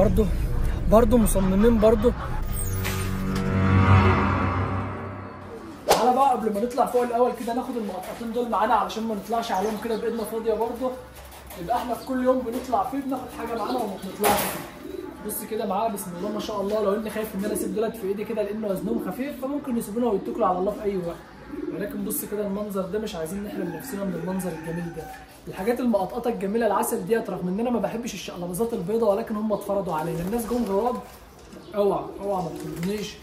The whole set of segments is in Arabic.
برضه برضه مصممين برضه تعالى بقى قبل ما نطلع فوق الأول كده ناخد المقطعتين دول معانا علشان ما نطلعش عليهم كده بإيدنا فاضية برضه يبقى إحنا في كل يوم بنطلع فيه بناخد حاجة معانا وما بنطلعش. بص كده معايا بسم الله ما شاء الله. لو اني خايف ان أنا اسيب دولت في إيدي كده لأن وزنهم خفيف فممكن يسيبونا ويتكلوا على الله في أي وقت. ولكن بص كده المنظر ده مش عايزين نحرم نفسنا من المنظر الجميل ده. الحاجات المقطقطة الجميلة العسل ديت رغم ان أنا ما بحبش الشقلباظات البيضاء ولكن هم اتفرضوا علينا. الناس جم غراب اوعى اوعى ما تقولنيش.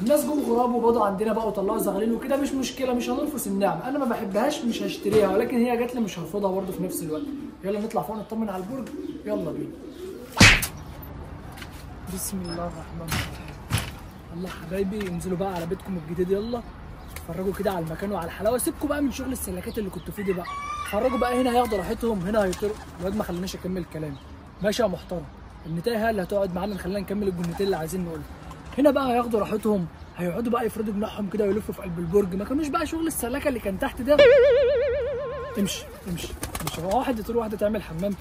الناس جم غراب وبضوا عندنا بقى وطلعوا زغالين وكده مش مشكلة مش هنرفض النعمه أنا ما بحبهاش مش هشتريها ولكن هي جات لي مش هرفضها برضه في نفس الوقت. يلا نطلع فوق نطمن على البرج. يلا بينا. بسم الله الرحمن الرحيم. الله حبايبي انزلوا بقى على بيتكم الجديد. يلا. اتفرجوا كده على المكان وعلى الحلاوة. سيبكم بقى من شغل السلكات اللي كنتوا فيه دي بقى. اتفرجوا بقى هنا هياخدوا راحتهم. هنا هيطيروا. الواد ما خلاناش اكمل كلامي ماشي يا محترم. النتاية هي اللي هتقعد معانا. نخلينا نكمل الجملتين اللي عايزين نقولها هنا بقى هياخدوا راحتهم. هيقعدوا بقى يفردوا جناحهم كده ويلفوا في قلب البرج. ما كانوش بقى شغل السلاكة اللي كان تحت ده. امشي امشي. امشي هو واحد يطير واحدة تعمل حمام.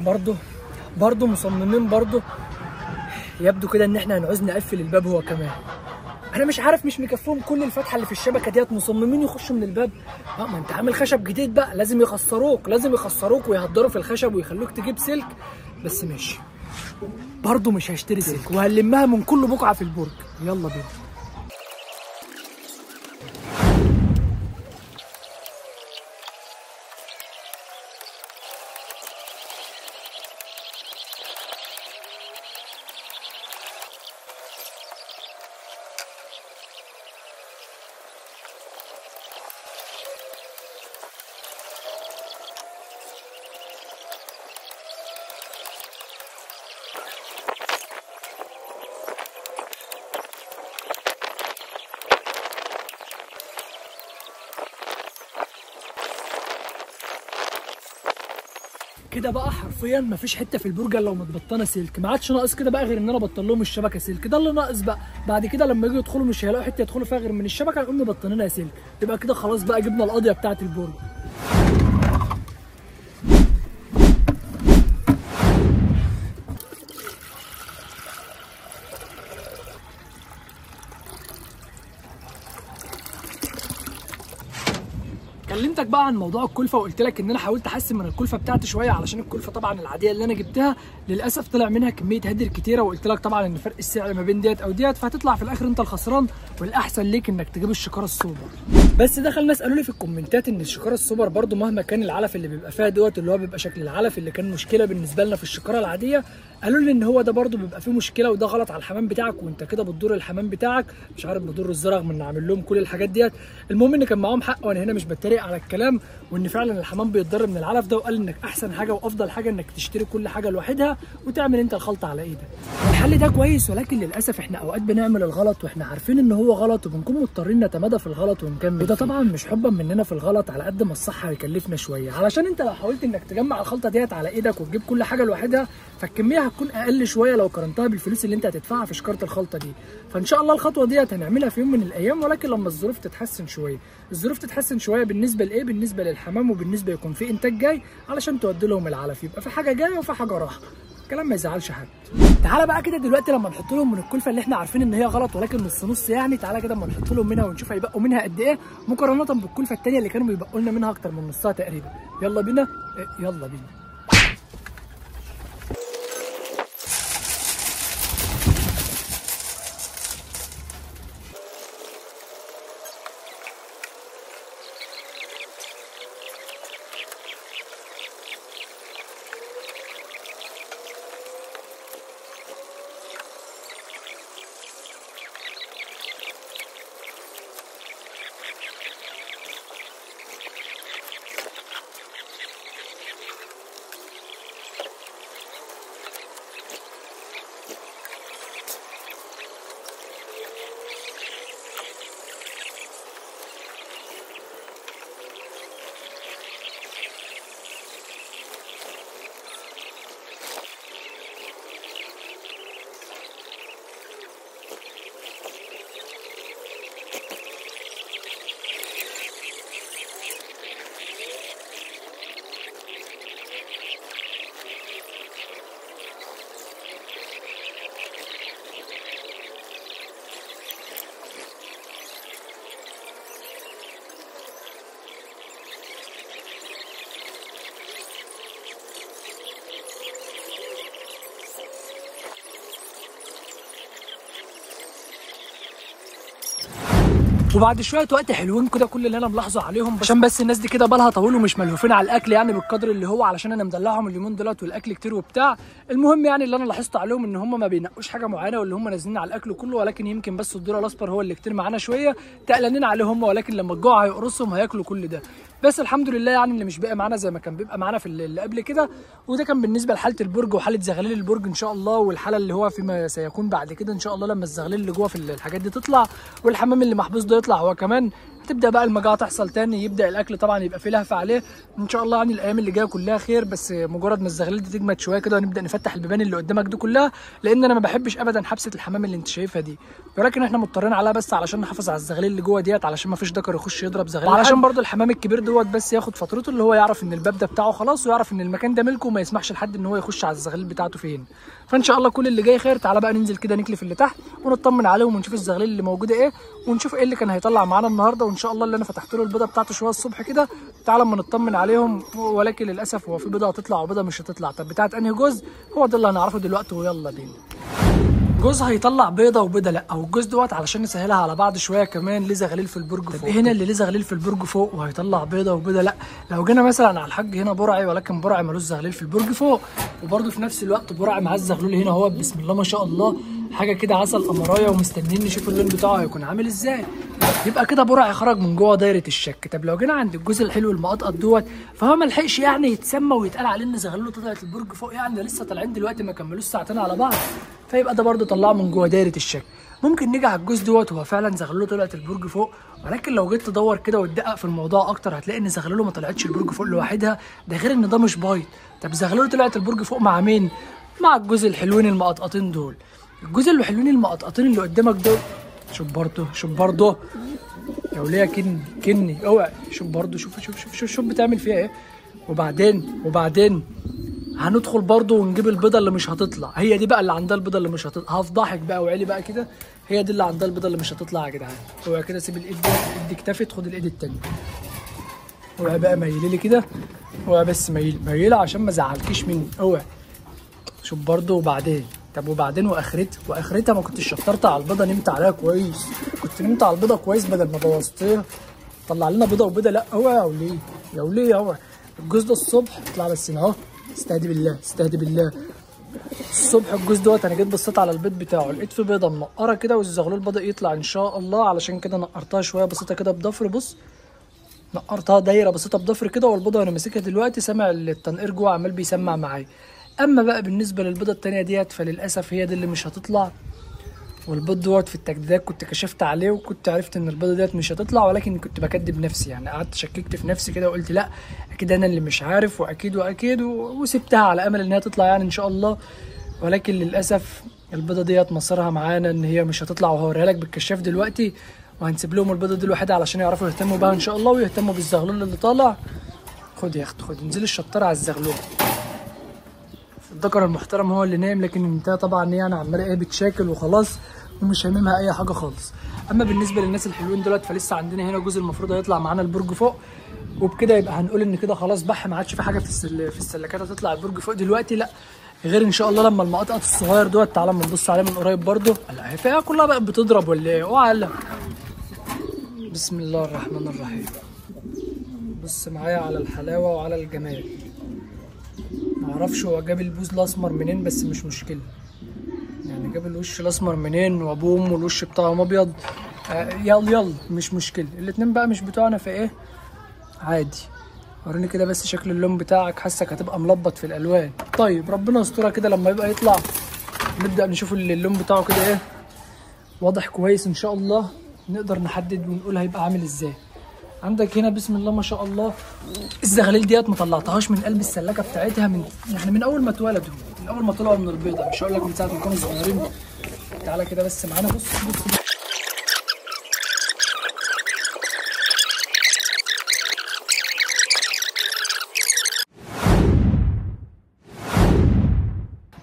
برضه برضه مصممين برضه. يبدو كده إن إحنا هنعوز نقفل الباب هو كمان. أنا مش عارف مش مكفيهم كل الفتحة اللي في الشبكة ديت مصممين يخشوا من الباب. آه ما أنت عامل خشب جديد بقى. لازم يخسروك لازم يخسروك ويهدروا في الخشب ويخلوك تجيب سلك. بس ماشي. برضه مش هشتري سلك وهلمها من كل بقعة في البرج. يلا بينا. كده بقى حرفيا مفيش حتة في البرج إلا ومتبطنه سلك. ما عادش ناقص كده بقى غير إن أنا أبطل لهم الشبكة سلك. ده اللي ناقص بقى. بعد كده لما يجوا يدخلوا مش هيلاقوا حتة يدخلوا فيها غير من الشبكة نقوم مبطنينها سلك. يبقى كده خلاص بقى جبنا القضية بتاعة البرج. كلمتك بقى عن موضوع الكلفة وقلت لك إن أنا حاولت أحسن من الكلفة بتاعتي شوية علشان الكلفة طبعا العادية اللي أنا جبتها للأسف طلع منها كمية هدر كتيرة وقلت لك طبعا إن فرق السعر ما بين ديت أو ديت فهتطلع في الآخر أنت الخسران والأحسن ليك إنك تجيب الشكاره السوبر بس دخل ناس قالوا لي في الكومنتات إن الشكارة السوبر برده مهما كان العلف اللي بيبقى فيها دوت اللي هو بيبقى شكل العلف اللي كان مشكلة بالنسبة لنا في الشكارة العادية قالوا لي إن هو ده برده بيبقى فيه مشكلة وده غلط على الحمام بتاعك وأنت كده بتضر الحمام بتاعك مش عارف بتضر إزاي رغم ان عامل لهم كل الحاجات ديت. المهم إن كان معاهم حق وأنا هنا مش بتريق على الكلام وإن فعلا الحمام بيتضر من العلف ده وقال إنك أحسن حاجة وأفضل حاجة إنك تشتري كل حاجة لوحدها وتعمل أنت الخلطة على إيدك. الحل ده كويس ولكن للأسف إحنا أوقات بنعمل الغلط وإحنا عارفين إن هو غلط وبنكون مضطرين نتمادى في الغلط ونكمل وده طبعا مش حبا مننا في الغلط على قد ما الصح هيكلفنا شوية. علشان أنت لو حاولت إنك تجمع الخلطة ديت على إيدك وتجيب كل حاجة لوحدها فالكمية هتكون أقل شوية لو قارنتها بالفلوس اللي أنت هتدفعها في شكارة الخلطة دي. فإن شاء الله الخطوة ديت هنعملها في يوم من الأيام ولكن لما الظروف تتحسن شوية. الظروف تتحسن شوية بالنسبة لإيه؟ بالنسبة للحمام وبالنسبة يكون في إنتاج جاي علشان تودي لهم العلف. يبقى في حاجة جاية وفي حاجة راحة. الكلام ما يزعلش حد. تعالى بقى كده دلوقتي لما نحط لهم من الكلفة اللي إحنا عارفين إن هي غلط ولكن نص نص يعني تعالى كده اما نحط لهم منها ونشوف هيبقوا منها قد إيه مقارنة بالكلفة الثانية اللي كانوا بيبقوا لنا منها أكتر من نصها تقريبا. يلا بينا؟ إيه، يلا بينا. وبعد شوية وقت حلوين كده كل اللي أنا ملاحظه عليهم عشان بس الناس دي كده بالها طويل ومش ملهوفين على الأكل يعني بالقدر اللي هو علشان أنا مدلعهم اليومين دولت والأكل كتير وبتاع. المهم يعني اللي أنا لاحظت عليهم إن هم ما بينقوش حاجة معينة واللي هم نازلين على الأكل كله ولكن يمكن بس الذره الأصفر هو اللي كتير معانا شوية. تقلانين عليه هم ولكن لما الجوع هيقرصهم هياكلوا كل ده. بس الحمد لله يعني اللي مش بقى معانا زي ما كان بيبقى معانا في اللي قبل كده. وده كان بالنسبة لحالة البرج وحالة زغلول البرج إن شاء الله والحالة اللي هو فيما سيكون بعد كده إن شاء الله لما الزغلول اللي جوه في الحاجات دي تطلع والحمام اللي محبوس ده يطلع هو كمان. تبدأ بقى المجاعه تحصل يبدأ الأكل طبعا يبقى فيه لهفة عليه. إن شاء الله يعني الأيام اللي جاية كلها خير بس مجرد ما الزغلول دي تجمد شوية كده ونبدأ نفتح البيبان اللي قدامك دي كلها لأن أنا ما بحبش ابدا حبسة الحمام اللي أنت شايفها دي. ولكن إحنا مضطرين عليها بس علشان نحافظ على الزغلول اللي جوه ديت علشان ما فيش ذكر يخش يضرب زغلول علشان برضو الحمام الكبير دوت بس ياخد فترته اللي هو يعرف إن الباب ده بتاعه خلاص ويعرف إن المكان ده ملكه وما يسمحش لحد إن هو يخش على الزغلول بتاعته فين. فإن شاء الله كل اللي جاي خير. تعالى بقى ننزل كده نكلف اللي تحت ونطمن عليهم ونشوف الزغلول اللي موجودة إيه ونشوف إيه اللي كان هيطلع معانا النهارده وإن شاء الله اللي أنا فتحت له البيضة بتاعته شوية الصبح كده تعالى اما نطمن عليهم. ولكن للأسف هو في بيضة هتطلع وبيضة مش هتطلع. طب بتاعت أنهي جزء هو ده اللي هنعرفه دلوقتي ويلا بينا. جوز هيطلع بيضة وبيضة لأ أو الجوز دوت علشان نسهلها على بعض شوية كمان ليه زغليل في البرج فوق. هنا اللي ليه زغليل في البرج فوق وهيطلع بيضة وبيضة لأ؟ لو جينا مثلا على الحاج هنا برعي ولكن برعي ملوش زغليل في البرج فوق. وبرده في نفس الوقت برعي معاه الزغلول هنا هو بسم الله ما شاء الله. حاجة كده عسل قمرايه ومستنيين نشوف اللون بتاعه هيكون عامل إزاي. يبقى كده برعي خرج من جوه دايرة الشك. طب لو جينا عند الجزء الحلو المقطقط دوت فهو ما لحقش يعني يتسمى ويتقال عليه إن زغلوله طلعت البرج فوق يعني لسه طالعين دلوقتي ما كملوش ساعتين على بعض. فيبقى ده برده طلعه من جوه دايرة الشك. ممكن نيجي على الجزء دوت هو فعلا زغلوله طلعت البرج فوق ولكن لو جيت تدور كده وتدقق في الموضوع أكتر هتلاقي إن زغلوله ما طلعتش البرج فوق لوحدها ده غير إن ده مش بايظ. طب زغلوله طلعت البرج فوق مع مين؟ مع الجزء الحلوين المقطقطين دول. الجزء الحلوين المقطقطين اللي قدامك دول. شوف برضه شوف برضه. يا وليه كني كني اوعى. شوف برضه شوف شوف شوف شوف, شوف بتعمل فيها إيه. وبعدين وبعدين هندخل برضه ونجيب البيضة اللي مش هتطلع. هي دي بقى اللي عندها البيضة اللي مش هتطلع. هفضحك بقى وعلي بقى كده. هي دي اللي عندها البيضة اللي مش هتطلع يا جدعان. اوعى كده سيب الإيد دي الإيد اكتفت خد الإيد التانيه اوعى بقى ميلي لي كده. اوعى بس ميل ميلة عشان ما زعلكيش مني. اوعى. شوف برضه وبعدين. طب وبعدين واخرتها وأخرتها ما كنتش شطرت على البيضة نمت عليها كويس. كنت نمت على البيضة كويس بدل ما بوظتها. طلع لنا بيضة وبيضة. لا اوعى يا وليه يا وليه اوعى الجوز ده الصبح اطلع بس أهو. استهدي بالله استهدي بالله. الصبح الجوز دوت أنا جيت بصيت على البيض بتاعه لقيت في بيضة منقرة كده والزغلول بدا يطلع إن شاء الله. علشان كده نقرتها شوية بسيطة كده بضفر. بص نقرتها دايرة بسيطة بضفر كده والبيضة وأنا ماسكها دلوقتي. سامع التنقير جوه عمال بيسمع معايا. أما بقى بالنسبة للبيضة التانية ديت فللأسف هي دي اللي مش هتطلع. والبيض دوت في التجديدات كنت كشفت عليه وكنت عرفت إن البيضة ديت مش هتطلع ولكن كنت بكدب نفسي. يعني قعدت شككت في نفسي كده وقلت لأ أكيد أنا اللي مش عارف وأكيد وأكيد وسبتها على أمل إن هي تطلع يعني إن شاء الله. ولكن للأسف البيضة ديت مصيرها معانا إن هي مش هتطلع وهوريها لك بالكشاف دلوقتي. وهنسيب لهم البيضة دي لوحدها علشان يعرفوا يهتموا بها إن شاء الله ويهتموا بالزغلول اللي طالع. خد يا أخت خد انزلي الشطاره على الزغلول. الذكر المحترم هو اللي نايم لكن انت طبعا يعني عماله إيه بتشاكل وخلاص ومش هاممها أي حاجة خالص. أما بالنسبة للناس الحلوين دولت فلسه عندنا هنا جزء المفروض هيطلع معانا البرج فوق وبكده يبقى هنقول إن كده خلاص بح ما عادش في حاجة في السل... في السلكات هتطلع البرج فوق دلوقتي لأ. غير إن شاء الله لما المقطقط الصغير دوت تعالى اما نبص عليه من قريب برده لا هي فيها كلها بقى بتضرب ولا إيه؟ أوعى بسم الله الرحمن الرحيم. بص معايا على الحلاوة وعلى الجمال. معرفش هو جاب البوز الأسمر منين بس مش مشكلة. يعني جاب الوش الأسمر منين وأبوه وأمه الوش بتاعهم أبيض. آه يلا يلا مش مشكلة. الاتنين بقى مش بتوعنا في إيه؟ عادي. وريني كده بس شكل اللون بتاعك حاسك هتبقى ملبط في الألوان. طيب ربنا يسترها كده لما يبقى يطلع. نبدأ نشوف اللون بتاعه كده إيه؟ واضح كويس إن شاء الله. نقدر نحدد ونقول هيبقى عامل إزاي. عندك هنا بسم الله ما شاء الله. الزغاليل ديت ما طلعتهاش من قلب السلاكة بتاعتها من يعني من أول ما اتولدوا من أول ما طلعوا من البيضة. مش هقول لك من ساعة ما كانوا صغيرين. تعالى كده بس معانا. بص بص, بص.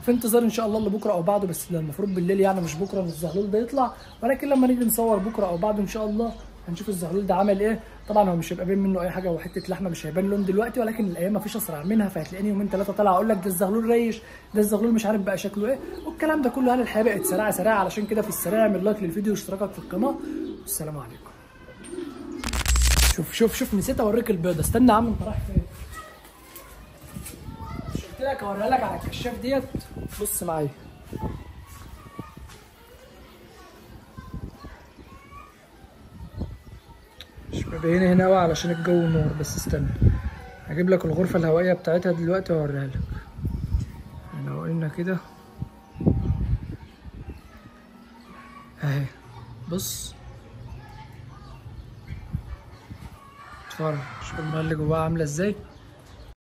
في انتظار إن شاء الله لبكره أو بعده بس المفروض بالليل يعني مش بكرة إن الزغلول ده يطلع. ولكن لما نيجي نصور بكرة أو بعده إن شاء الله هنشوف الزغلول ده عمل إيه. طبعا هو مش هيبقى باين منه أي حاجة هو حتة لحمة مش هيبان لون دلوقتي ولكن الأيام مفيش أسرع منها فهتلاقيني يومين ثلاثة طالع أقول لك ده الزغلول ريش ده الزغلول مش عارف بقى شكله إيه. والكلام ده كله يعني الحياة بقت سريعة؟ سريعة. علشان كده في السريع اعمل لايك للفيديو واشتراكك في القناة. والسلام عليكم. شوف شوف شوف نسيت أوريك البيضة. استنى يا عم أنت رايح فين؟ قلت لك أوريها لك على الكشاف ديت. بص معايا. مش مبينة هنا قوي علشان الجو نور بس استنى. هجيب لك الغرفة الهوائية بتاعتها دلوقتي وأوريها لك. لو قلنا كده. أهي. بص. اتفرج. شوف اللي جواها عاملة إزاي.